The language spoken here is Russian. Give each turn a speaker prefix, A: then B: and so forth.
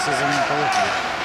A: все за ним.